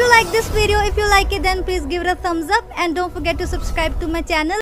you like this video. If you like it then please give it a thumbs up and don't forget to subscribe to my channel.